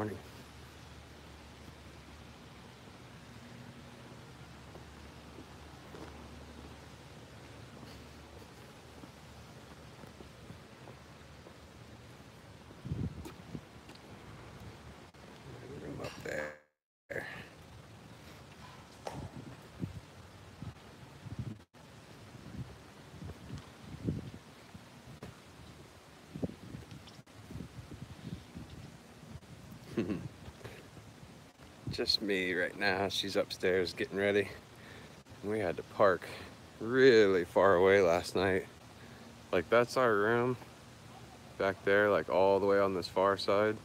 morning. Room up there. Just me right now. She's upstairs getting ready. We had to park really far away last night. Like that's our room back there, like all the way on this far side.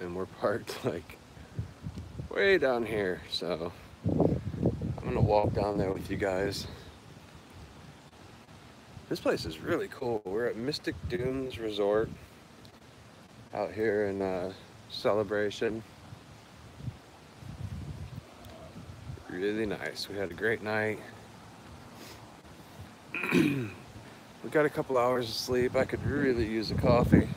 And we're parked like way down here. So I'm gonna walk down there with you guys. This place is really cool. We're at Mystic Dunes Resort out here in uh, Celebration. Really nice. We had a great night. we got a couple hours of sleep. I could really use a coffee.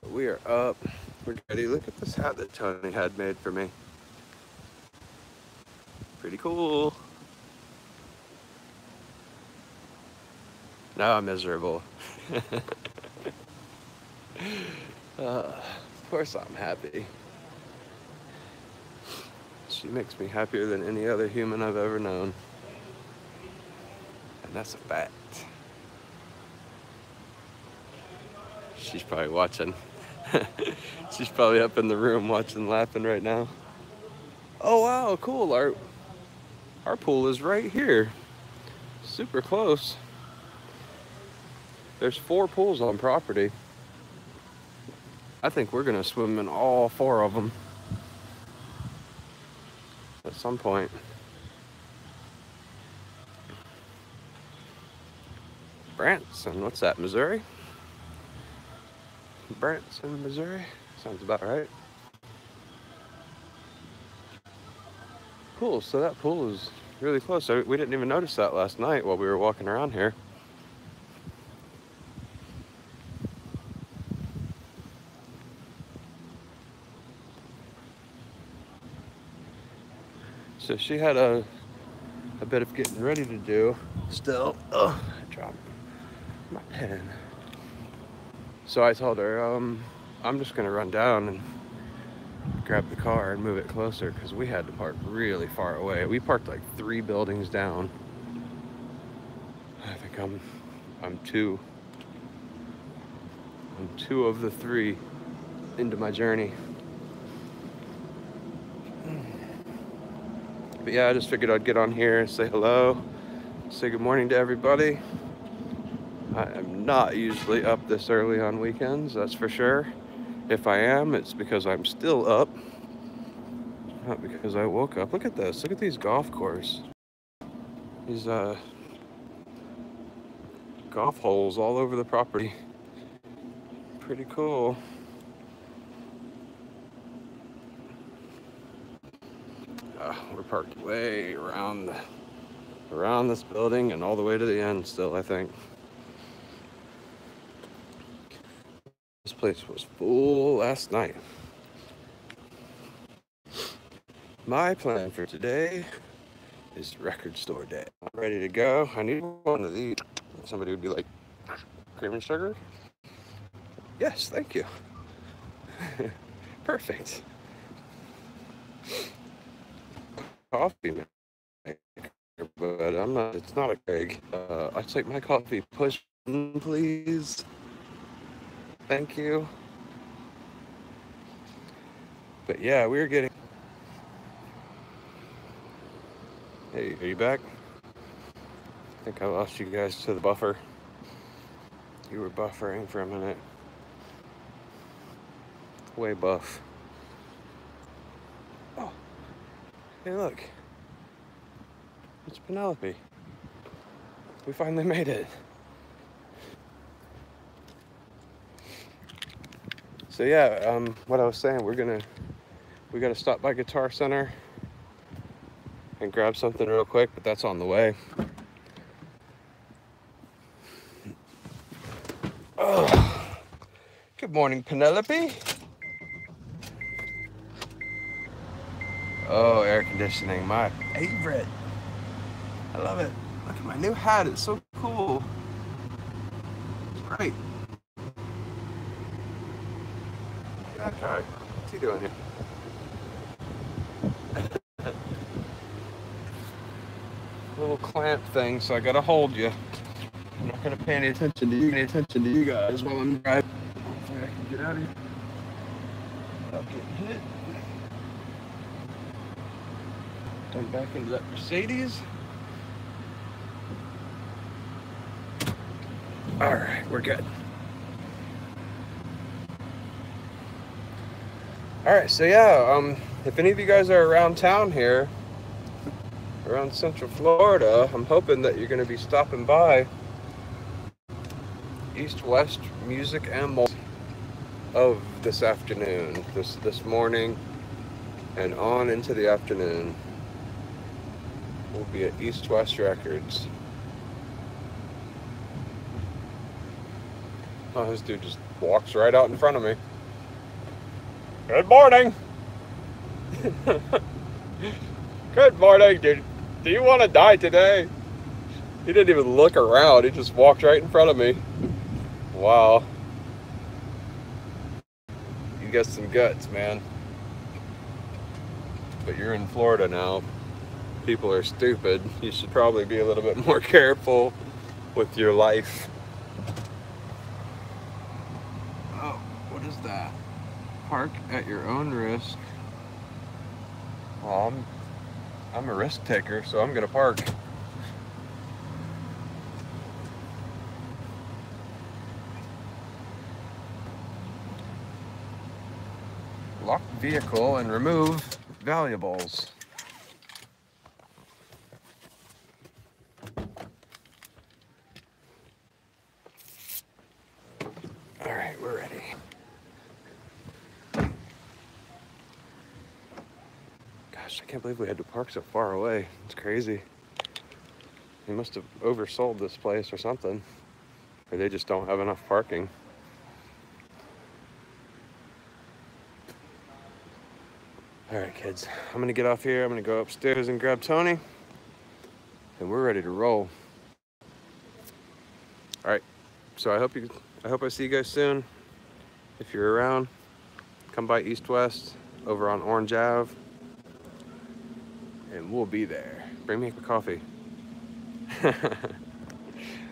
But we are up. We're ready. Look at this hat that Tony had made for me. Pretty cool. Now I'm miserable. uh, of course I'm happy. She makes me happier than any other human I've ever known. And that's a fact. She's probably watching. She's probably up in the room watching, laughing right now. Oh wow, cool. Our our pool is right here. Super close. There's four pools on property. I think we're gonna swim in all four of them at some point. Branson, what's that, Missouri? Branson, Missouri? Sounds about right. Cool, so that pool is really close. We didn't even notice that last night while we were walking around here. So she had a a bit of getting ready to do still. Oh, I dropped my pen. So I told her, um, I'm just gonna run down and grab the car and move it closer because we had to park really far away. We parked like three buildings down. I think I'm I'm two. I'm two of the three into my journey. But yeah, I just figured I'd get on here and say hello, say good morning to everybody. I am not usually up this early on weekends, that's for sure. If I am, it's because I'm still up, not because I woke up. Look at this, look at these golf course. These uh, golf holes all over the property. Pretty cool. Uh, we're parked way around around this building and all the way to the end still, I think. This place was full last night. My plan for today is record store day. I'm ready to go. I need one of these. Somebody would be like, cream and sugar? Yes, thank you. Perfect. Coffee maker, but I'm not, it's not a keg. Uh, I take my coffee push, please. Thank you. But yeah, we are getting. Hey, are you back? I think I lost you guys to the buffer. You were buffering for a minute. Way buff. Oh, hey, look. It's Penelope. We finally made it. So yeah, um, what I was saying, we're gonna we gotta stop by Guitar Center and grab something real quick, but that's on the way. Ugh. Good morning, Penelope. Oh, air conditioning, my favorite. I love it. Look at my new hat, it's so cool. It's great. Okay, what's he doing here? Little clamp thing, so I gotta hold you. I'm not gonna pay any attention to you, any attention to you guys while I'm driving. Hopefully I can get out of here without getting hit. Come back into that Mercedes. All right, we're good. All right, so yeah, um, if any of you guys are around town here, around Central Florida, I'm hoping that you're going to be stopping by East West Music and Mall of this afternoon, this this morning, and on into the afternoon. We'll be at East West Records. Oh, this dude just walks right out in front of me. Good morning. Good morning, dude. Do you want to die today? He didn't even look around. He just walked right in front of me. Wow. You got some guts, man. But you're in Florida now. People are stupid. You should probably be a little bit more careful with your life. Oh, what is that? Park at your own risk. Well, I'm, I'm a risk taker, so I'm gonna park. lock vehicle and remove valuables. All right, we're ready. Gosh, I can't believe we had to park so far away. It's crazy. They must have oversold this place or something. Or they just don't have enough parking. All right, kids, I'm gonna get off here. I'm gonna go upstairs and grab Tony, and we're ready to roll. All right, so I hope you, I hope I see you guys soon. If you're around, come by East West over on Orange Ave, and we'll be there. Bring me a coffee.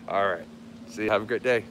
All right, see you. Have a great day.